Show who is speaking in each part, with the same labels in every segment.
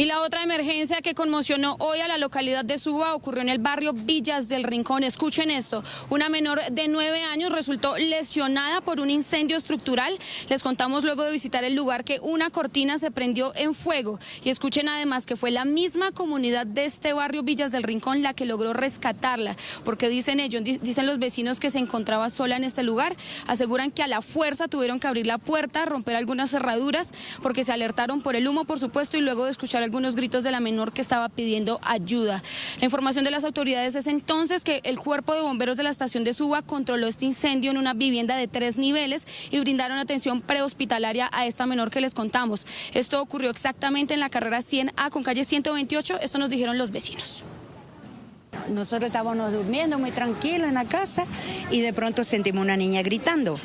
Speaker 1: Y la otra emergencia que conmocionó hoy a la localidad de Suba ocurrió en el barrio Villas del Rincón. Escuchen esto, una menor de nueve años resultó lesionada por un incendio estructural. Les contamos luego de visitar el lugar que una cortina se prendió en fuego. Y escuchen además que fue la misma comunidad de este barrio Villas del Rincón la que logró rescatarla, porque dicen ellos, dicen los vecinos que se encontraba sola en este lugar, aseguran que a la fuerza tuvieron que abrir la puerta, romper algunas cerraduras, porque se alertaron por el humo, por supuesto, y luego de escuchar algunos gritos de la menor que estaba pidiendo ayuda. La información de las autoridades es entonces que el cuerpo de bomberos de la estación de Suba controló este incendio en una vivienda de tres niveles y brindaron atención prehospitalaria a esta menor que les contamos. Esto ocurrió exactamente en la carrera 100A con calle 128, esto nos dijeron los vecinos.
Speaker 2: Nosotros estábamos durmiendo muy tranquilos en la casa y de pronto sentimos una niña gritando.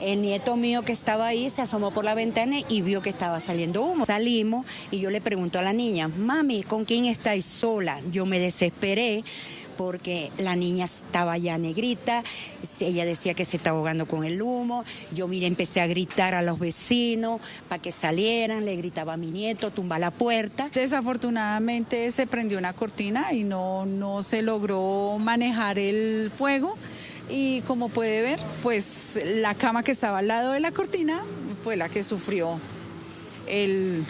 Speaker 2: El nieto mío que estaba ahí se asomó por la ventana y vio que estaba saliendo humo. Salimos y yo le pregunto a la niña, mami, ¿con quién estáis sola? Yo me desesperé porque la niña estaba ya negrita, ella decía que se estaba ahogando con el humo, yo mire, empecé a gritar a los vecinos para que salieran, le gritaba a mi nieto, tumba la puerta.
Speaker 3: Desafortunadamente se prendió una cortina y no, no se logró manejar el fuego y como puede ver, pues la cama que estaba al lado de la cortina fue la que sufrió el,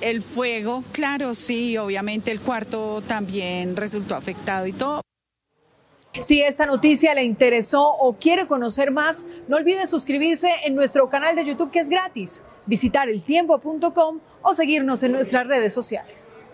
Speaker 3: el fuego. Claro, sí, obviamente el cuarto también resultó afectado y todo.
Speaker 4: Si esta noticia le interesó o quiere conocer más, no olvide suscribirse en nuestro canal de YouTube que es gratis, visitar eltiempo.com o seguirnos en nuestras redes sociales.